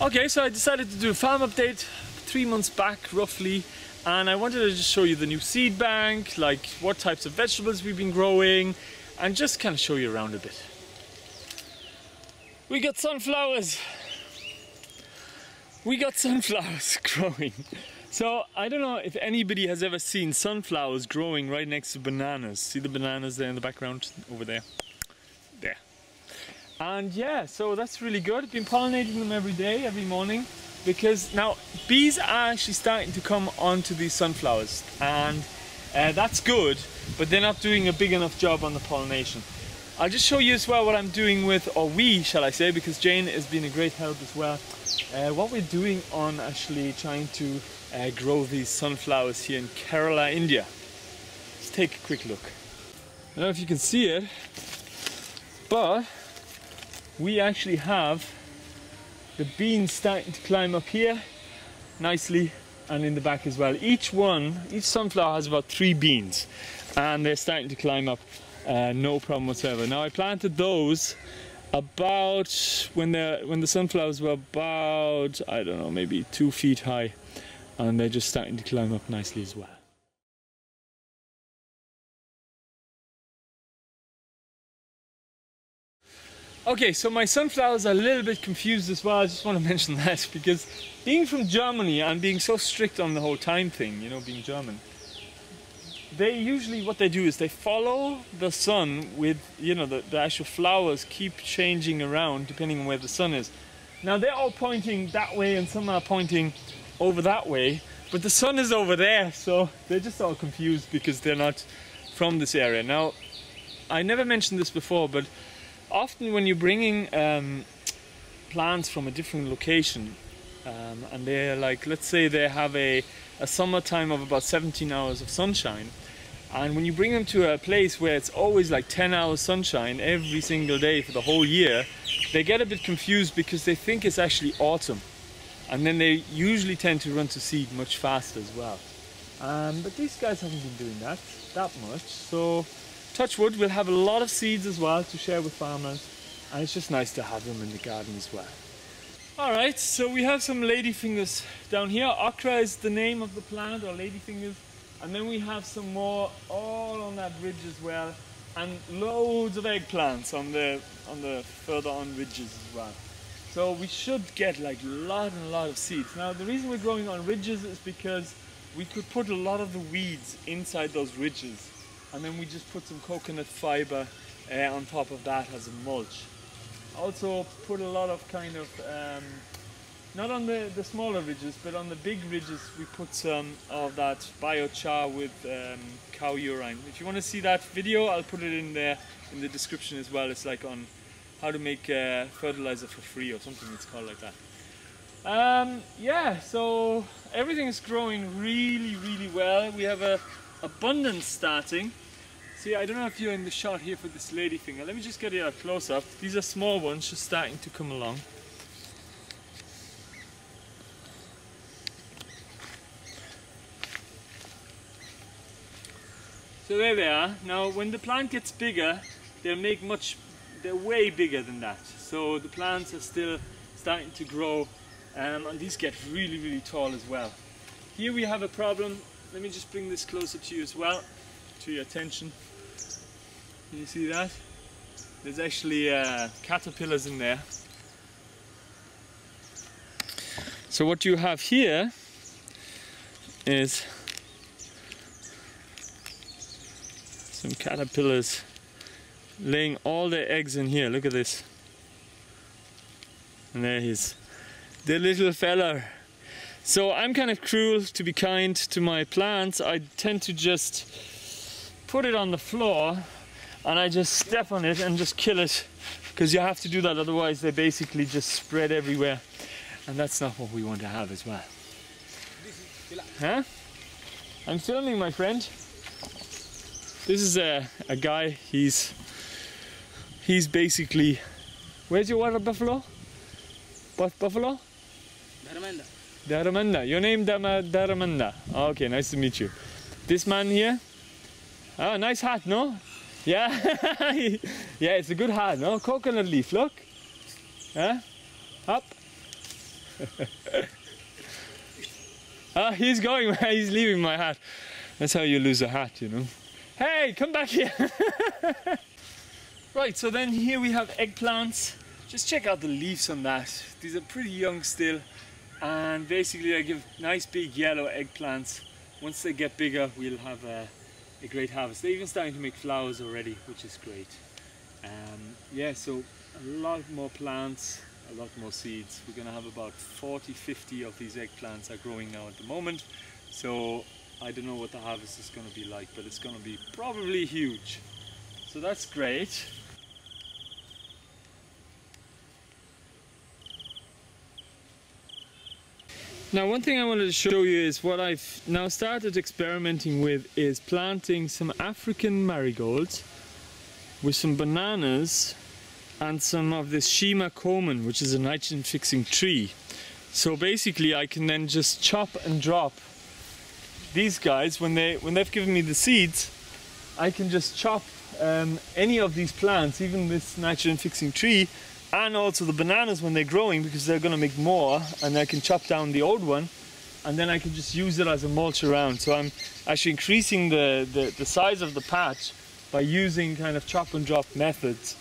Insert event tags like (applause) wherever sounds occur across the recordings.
Okay, so I decided to do a farm update three months back roughly and I wanted to just show you the new seed bank, like what types of vegetables we've been growing and just kind of show you around a bit. We got sunflowers! We got (laughs) sunflowers growing. So I don't know if anybody has ever seen sunflowers growing right next to bananas. See the bananas there in the background over there? And yeah, so that's really good. Been pollinating them every day, every morning, because now bees are actually starting to come onto these sunflowers, and uh, that's good, but they're not doing a big enough job on the pollination. I'll just show you as well what I'm doing with, or we, shall I say, because Jane has been a great help as well. Uh, what we're doing on actually trying to uh, grow these sunflowers here in Kerala, India. Let's take a quick look. I don't know if you can see it, but we actually have the beans starting to climb up here nicely and in the back as well. Each one, each sunflower has about three beans and they're starting to climb up uh, no problem whatsoever. Now I planted those about when the when the sunflowers were about I don't know maybe two feet high and they're just starting to climb up nicely as well. Okay, so my sunflowers are a little bit confused as well. I just want to (laughs) mention that because being from Germany and being so strict on the whole time thing, you know, being German, they usually what they do is they follow the sun with, you know, the, the actual flowers keep changing around depending on where the sun is. Now they're all pointing that way and some are pointing over that way, but the sun is over there, so they're just all confused because they're not from this area. Now, I never mentioned this before, but often when you're bringing um, plants from a different location, um, and they're like, let's say they have a, a summertime of about 17 hours of sunshine, and when you bring them to a place where it's always like 10 hours sunshine every single day for the whole year, they get a bit confused because they think it's actually autumn and then they usually tend to run to seed much faster as well. Um, but these guys haven't been doing that that much, so touch wood, we'll have a lot of seeds as well to share with farmers, and it's just nice to have them in the garden as well. Alright, so we have some ladyfingers down here. Okra is the name of the plant, or ladyfingers, and then we have some more all on that ridge as well, and loads of eggplants on the on the further on ridges as well. So we should get like a lot and a lot of seeds. Now the reason we're growing on ridges is because we could put a lot of the weeds inside those ridges and then we just put some coconut fiber uh, on top of that as a mulch. Also put a lot of kind of, um, not on the, the smaller ridges, but on the big ridges we put some of that biochar with um, cow urine. If you want to see that video, I'll put it in there in the description as well. It's like on how to make uh, fertilizer for free or something it's called like that. Um, yeah, so everything is growing really, really well. We have a abundance starting. See, I don't know if you're in the shot here for this lady finger. Let me just get a close up. These are small ones just starting to come along. So there they are. Now when the plant gets bigger, they'll make much they're way bigger than that. So the plants are still starting to grow um, and these get really, really tall as well. Here we have a problem. Let me just bring this closer to you as well, to your attention. Can you see that? There's actually uh, caterpillars in there. So what you have here is some caterpillars laying all their eggs in here. Look at this. And there he's. The little fella. So I'm kind of cruel to be kind to my plants. I tend to just put it on the floor and I just step on it and just kill it because you have to do that otherwise they basically just spread everywhere and that's not what we want to have as well. Huh? I'm filming my friend. This is a, a guy, he's he's basically where's your water buffalo Buff buffalo Dharamanda. Dharamanda. Your name Dama Dharamanda. Okay, nice to meet you. This man here. Oh, nice hat, no? Yeah. (laughs) yeah, it's a good hat, no? Coconut leaf, look. Huh? Up. (laughs) ah, he's going, (laughs) he's leaving my hat. That's how you lose a hat, you know. Hey, come back here. right, so then here we have eggplants. Just check out the leaves on that. These are pretty young still. And basically I give nice big yellow eggplants. Once they get bigger, we'll have a, a great harvest. They're even starting to make flowers already, which is great. Um, yeah, so a lot more plants, a lot more seeds. We're gonna have about 40, 50 of these eggplants are growing now at the moment. So I don't know what the harvest is gonna be like, but it's gonna be probably huge. So that's great. Now one thing I wanted to show you is what I've now started experimenting with is planting some African marigolds with some bananas and some of this Shima Komen, which is a nitrogen fixing tree. So basically I can then just chop and drop these guys when they when they've given me the seeds I can just chop um, any of these plants even this nitrogen fixing tree and also the bananas when they're growing because they're going to make more and I can chop down the old one and then I can just use it as a mulch around so I'm actually increasing the, the, the size of the patch by using kind of chop and drop methods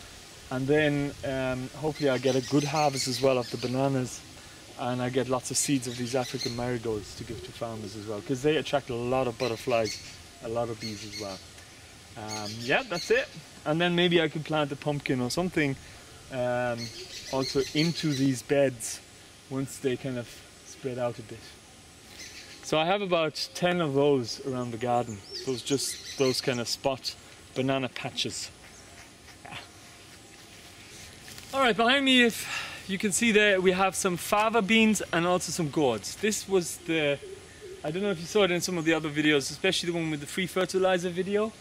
and then um, hopefully I get a good harvest as well of the bananas and I get lots of seeds of these African marigolds to give to farmers as well because they attract a lot of butterflies, a lot of bees as well. Um, yeah, that's it. And then maybe I could plant a pumpkin or something um, also into these beds once they kind of spread out a bit. So I have about 10 of those around the garden. Those just those kind of spot banana patches. Yeah. All right, behind me, if you can see there, we have some fava beans and also some gourds. This was the, I don't know if you saw it in some of the other videos, especially the one with the free fertilizer video.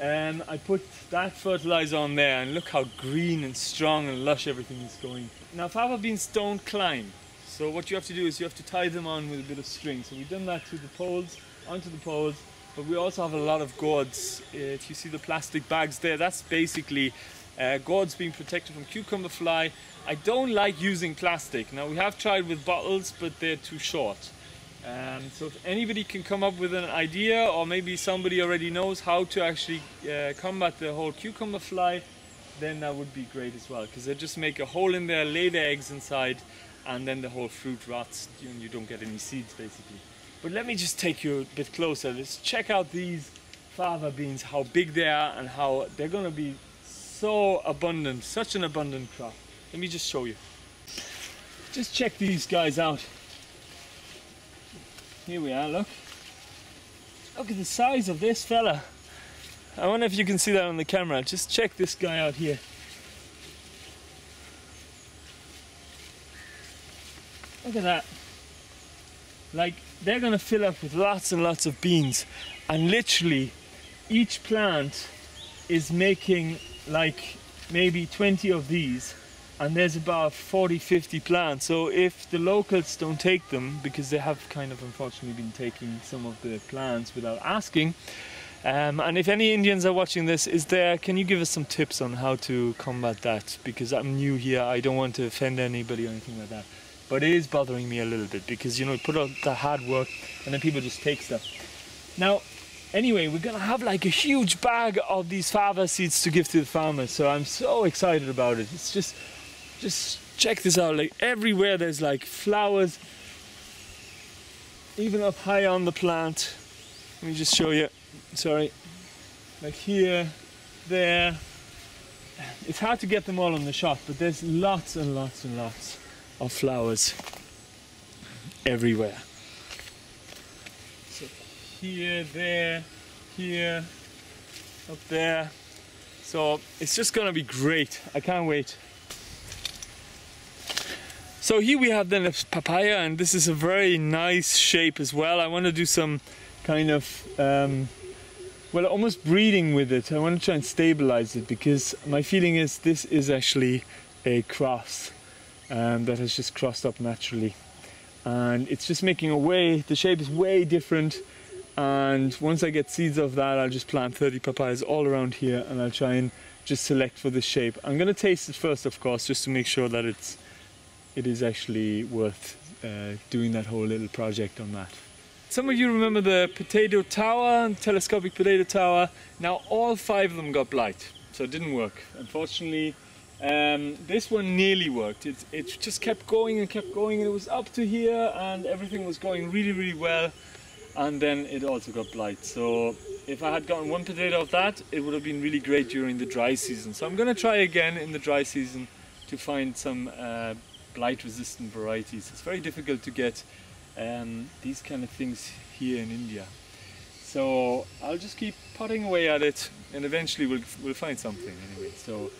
And I put that fertilizer on there and look how green and strong and lush everything is going. Now fava beans don't climb. So what you have to do is you have to tie them on with a bit of string. So we've done that to the poles, onto the poles, but we also have a lot of gourds. If you see the plastic bags there, that's basically uh, gourds being protected from cucumber fly. I don't like using plastic. Now we have tried with bottles, but they're too short. Um, so if anybody can come up with an idea or maybe somebody already knows how to actually uh, combat the whole cucumber fly, then that would be great as well because they just make a hole in there, lay the eggs inside and then the whole fruit rots and you don't get any seeds basically. But let me just take you a bit closer. Let's check out these fava beans, how big they are and how they're going to be so abundant, such an abundant crop. Let me just show you. Just check these guys out. Here we are, look. Look at the size of this fella. I wonder if you can see that on the camera. Just check this guy out here. Look at that. Like, they're gonna fill up with lots and lots of beans. And literally, each plant is making like maybe 20 of these and there's about 40 50 plants. So if the locals don't take them because they have kind of unfortunately been taking some of the plants without asking um, and if any Indians are watching this is there can you give us some tips on how to combat that? Because I'm new here I don't want to offend anybody or anything like that. But it is bothering me a little bit because you know put out the hard work and then people just take stuff. Now anyway we're gonna have like a huge bag of these fava seeds to give to the farmers so i'm so excited about it. It's just just check this out like everywhere there's like flowers even up high on the plant let me just show you sorry like here there it's hard to get them all on the shot but there's lots and lots and lots of flowers everywhere So here, there, here, up there. So it's just gonna be great. I can't wait. So here we have then a papaya and this is a very nice shape as well. I want to do some kind of, um, well almost breeding with it. I want to try and stabilize it because my feeling is this is actually a cross um, that has just crossed up naturally. And it's just making a way, the shape is way different and once I get seeds of that I'll just plant 30 papayas all around here and I'll try and just select for this shape. I'm gonna taste it first of course just to make sure that it's it is actually worth uh, doing that whole little project on that. Some of you remember the potato tower, telescopic potato tower. Now all five of them got blight, so it didn't work. Unfortunately, um, this one nearly worked. It, it just kept going and kept going and it was up to here and everything was going really, really well. And then it also got blight. So if I had gotten one potato of that, it would have been really great during the dry season. So I'm gonna try again in the dry season to find some uh, blight resistant varieties. It's very difficult to get um, these kind of things here in India. So I'll just keep potting away at it and eventually we'll, we'll find something anyway. So,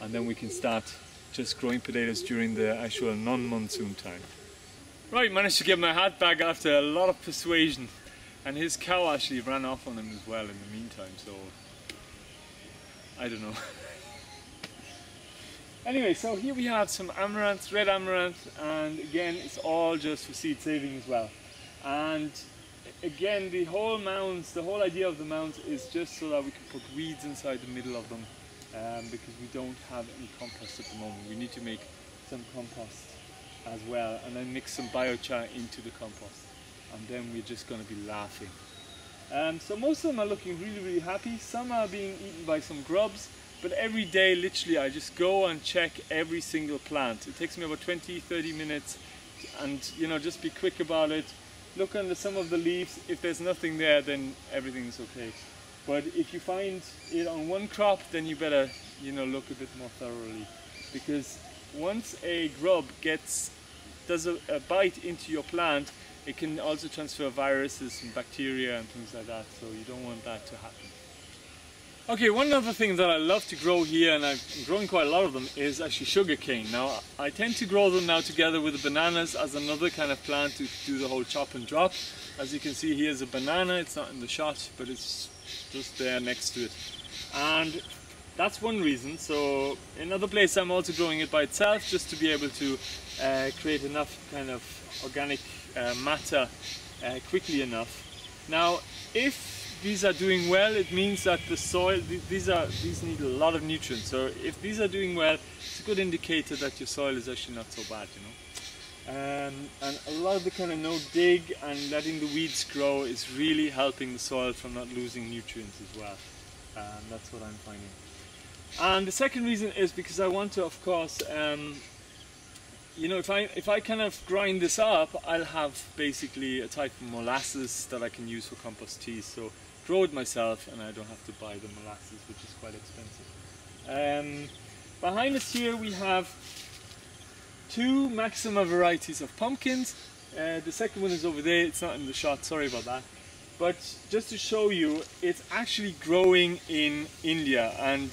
and then we can start just growing potatoes during the actual non-monsoon time. Right, managed to get my hat back after a lot of persuasion and his cow actually ran off on him as well in the meantime, so I don't know. (laughs) Anyway, so here we have some amaranth, red amaranth, and again, it's all just for seed saving as well. And again, the whole mounds, the whole idea of the mounds is just so that we can put weeds inside the middle of them um, because we don't have any compost at the moment. We need to make some compost as well and then mix some biochar into the compost and then we're just going to be laughing. Um, so most of them are looking really, really happy. Some are being eaten by some grubs but every day, literally, I just go and check every single plant. It takes me about 20, 30 minutes and, you know, just be quick about it. Look under some of the leaves. If there's nothing there, then everything's okay. But if you find it on one crop, then you better, you know, look a bit more thoroughly. Because once a grub gets, does a, a bite into your plant, it can also transfer viruses and bacteria and things like that. So you don't want that to happen. Okay, one other thing that I love to grow here, and I'm growing quite a lot of them, is actually sugarcane. Now, I tend to grow them now together with the bananas as another kind of plant to do the whole chop and drop. As you can see, here's a banana. It's not in the shot, but it's just there next to it. And that's one reason. So in another place I'm also growing it by itself, just to be able to uh, create enough kind of organic uh, matter uh, quickly enough. Now, if these are doing well, it means that the soil, these are these need a lot of nutrients. So if these are doing well, it's a good indicator that your soil is actually not so bad, you know. Um, and a lot of the kind of no dig and letting the weeds grow is really helping the soil from not losing nutrients as well. Um, that's what I'm finding. And the second reason is because I want to, of course, um, you know, if I if I kind of grind this up, I'll have basically a type of molasses that I can use for compost tea. So grow it myself and I don't have to buy the molasses, which is quite expensive. Um, behind us here we have two Maxima varieties of pumpkins. Uh, the second one is over there, it's not in the shot, sorry about that. But just to show you, it's actually growing in India and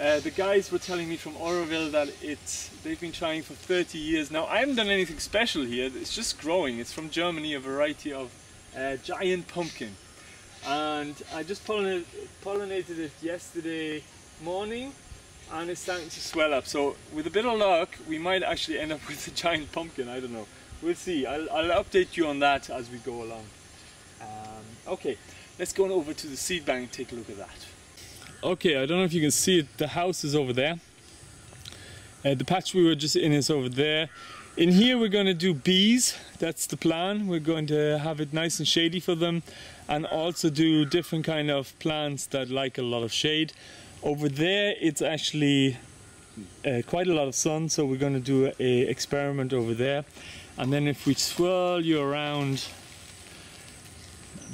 uh, the guys were telling me from Auroville that it's they've been trying for 30 years now. I haven't done anything special here, it's just growing. It's from Germany, a variety of uh, giant pumpkin and I just pollinated, it yesterday morning and it's starting to swell up. So with a bit of luck we might actually end up (laughs) with a giant pumpkin. I don't know. We'll see. I'll, I'll update you on that as we go along. Um, okay. Let's go on over to the seed bank and take a look at that. Okay I don't know if you can see it. The house is over there. Uh, the patch we were just in is over there in here we're going to do bees, that's the plan. We're going to have it nice and shady for them and also do different kind of plants that like a lot of shade. Over there it's actually uh, quite a lot of sun so we're going to do a experiment over there and then if we swirl you around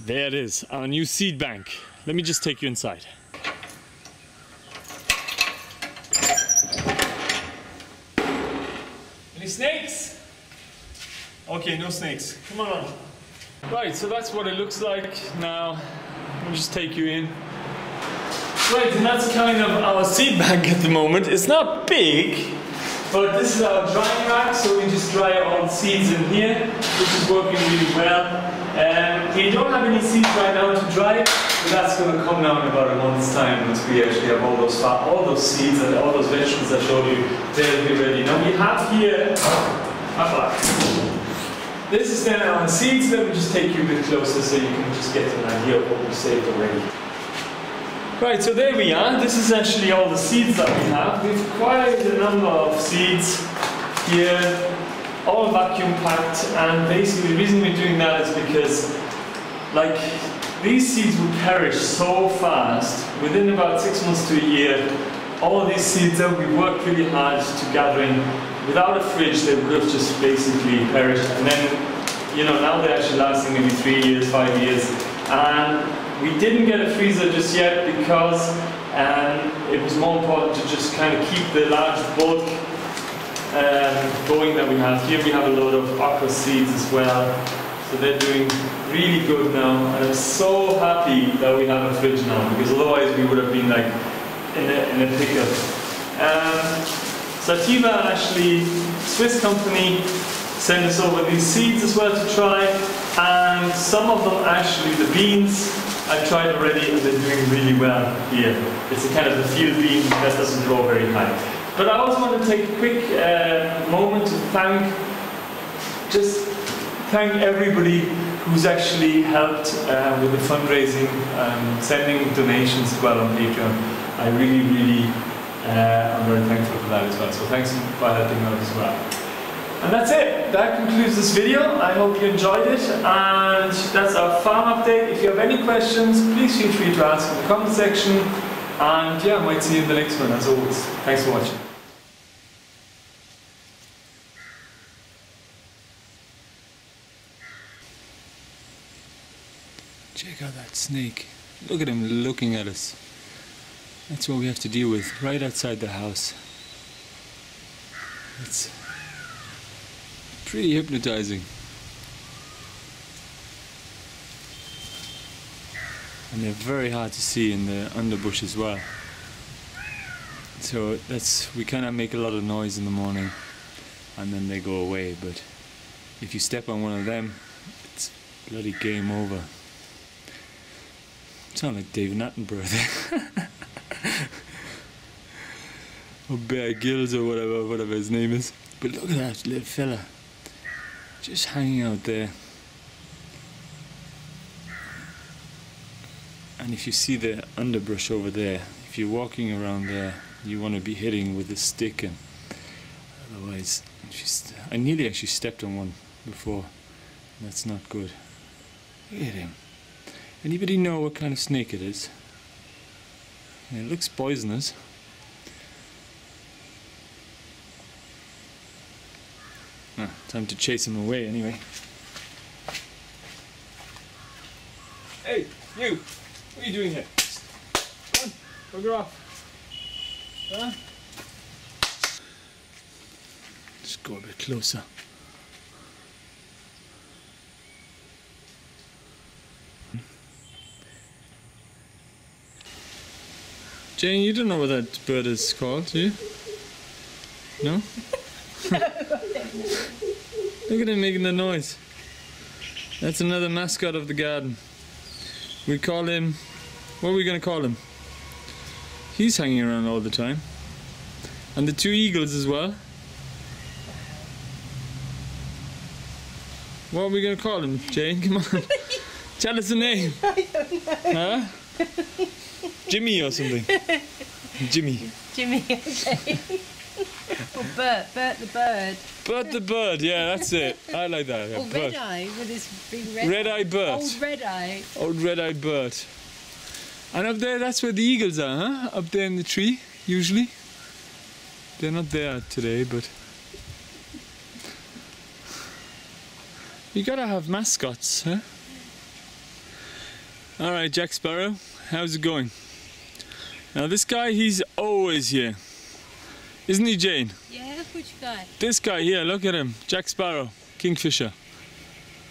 there it is our new seed bank let me just take you inside Any snakes? Okay, no snakes. Come on. Right, so that's what it looks like now. Let me just take you in. Right, and that's kind of our seed bank at the moment. It's not big, but this is our drying rack, so we just dry the seeds in here, which is working really well. Um, we don't have any seeds right now to dry, but that's going to come now in about a month's time once we actually have all those all those seeds and all those vegetables I showed you, they'll be ready. Now we have here, this is then our seeds, let me just take you a bit closer so you can just get an idea of what we saved already. Right, so there we are. This is actually all the seeds that we have. We've quite a number of seeds here. all vacuum packed, and basically the reason we're doing that is because, like, these seeds would perish so fast within about six months to a year. All of these seeds that we worked really hard to gather in, without a fridge, they would have just basically perished. And then, you know, now they're actually lasting maybe three years, five years. And we didn't get a freezer just yet because um, it was more important to just kind of keep the large bulk um, going that we have. Here we have a load of okra seeds as well. So they're doing really good now. And I'm so happy that we have a fridge now because otherwise we would have been like in a, in pickle. Um, Sativa actually, Swiss company, sent us over these seeds as well to try. And some of them actually, the beans, I've tried already and they're doing really well here. It's a kind of a field bean that doesn't grow very high. But I also want to take a quick uh, moment to thank, just thank everybody who's actually helped uh, with the fundraising, um, sending donations as well on Patreon. I really, really, uh, I'm very thankful for that as well. So thanks for helping out as well. And that's it. That concludes this video. I hope you enjoyed it. And that's our farm update. If you have any questions, please feel free to ask in the comment section. And yeah, I might see you in the next one as always. Thanks for watching. Check out that snake. Look at him looking at us. That's what we have to deal with right outside the house. It's pretty hypnotizing. And they're very hard to see in the underbush as well. So that's we kind of make a lot of noise in the morning and then they go away but if you step on one of them it's bloody game over. Sound like David Attenborough there. (laughs) or Bear Grylls or whatever, whatever his name is. But look at that little fella. Just hanging out there. And if you see the underbrush over there, if you're walking around there, you want to be hitting with a stick and otherwise, I nearly actually stepped on one before. That's not good. Look at him. Anybody know what kind of snake it is? It looks poisonous. Ah, time to chase him away anyway. Hey, you! What are you doing here? Come on, bugger off. Huh? Just go a bit closer. Jane, you don't know what that bird is called, do you? No? (laughs) Look at him making the noise. That's another mascot of the garden. We call him, what are we going to call him? He's hanging around all the time. And the two eagles as well. What are we going to call him, Jane? Come on. (laughs) Tell us the name. I don't know. Huh? (laughs) Jimmy or something. Jimmy. Jimmy, okay. or Bert, Bert the bird. Bert the bird, yeah, that's it. I like that. Yeah, or Bert. Red Eye with his big red Red Eye Bert. Old Red Eye. Old red-eyed bird. And up there, that's where the eagles are, huh? Up there in the tree, usually. They're not there today, but... You gotta have mascots, huh? Alright, Jack Sparrow, how's it going? Now this guy, he's always here. Isn't he, Jane? Yeah, which guy? This guy here, look at him. Jack Sparrow, Kingfisher.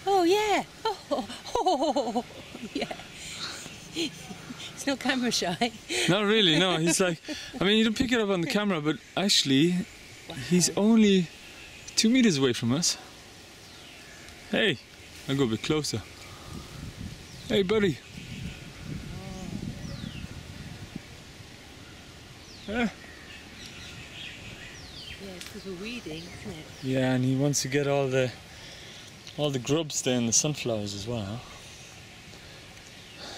Oh, yeah. Oh, (laughs) oh, oh yeah. (laughs) he's not camera shy. Not really, no. He's like, I mean, you don't pick it up on the camera, but actually, he's only two meters away from us. Hey, I'll go a bit closer. Hey, buddy. Yeah. Yeah, it's because we're weeding, isn't it? yeah, and he wants to get all the all the grubs there in the sunflowers as well.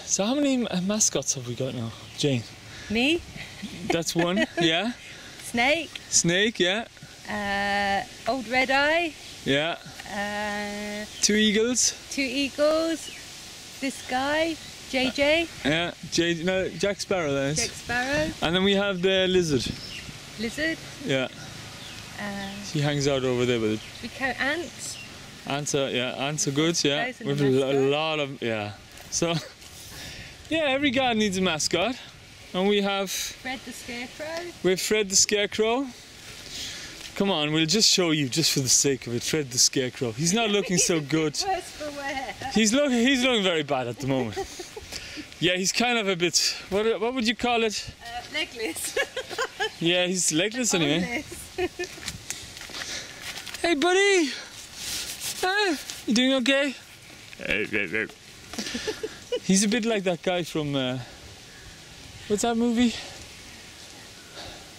So how many mascots have we got now, Jane? Me, That's one, (laughs) yeah. Snake, Snake, yeah. uh, Old Red Eye, Yeah. Uh, Two eagles. two eagles. This guy, JJ, Yeah. J- no, Jack Sparrow. Is. Jack Sparrow, And then we have the lizard. lizard. Yeah. Uh, She hangs out over there with it. we count ants. Ants are yeah, ants are good. Yeah. We've a lot of yeah. So (laughs) yeah, every garden needs a mascot, and we have Fred the Scarecrow. we have Fred the Scarecrow. Come on, we'll just show you just for the sake of it. Fred the Scarecrow. He's not looking so (laughs) good. Worse for wear. He's looking he's looking very bad at the moment. (laughs) Yeah, he's kind of a bit. What what would you call it? Uh, legless. (laughs) Yeah, he's legless anyway. Hey, buddy. Ah, you doing okay? Hey, hey, hey. He's a bit like that guy from. Uh, what's that movie?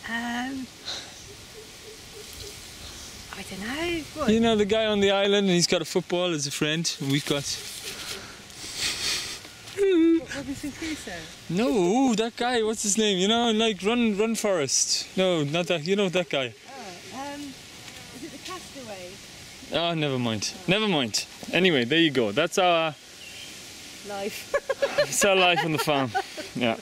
Um, I don't know. What? You know the guy on the island, and he's got a football as a friend. and We've got. Robinson Crusoe. No, that guy. What's his name? You know, like Run Run Forrest. No, not that. You know that guy. Oh, um, is it the Castaway? Oh, never mind. Never mind. Anyway, there you go. That's our Life. that's our life on the farm. (laughs) Yeah.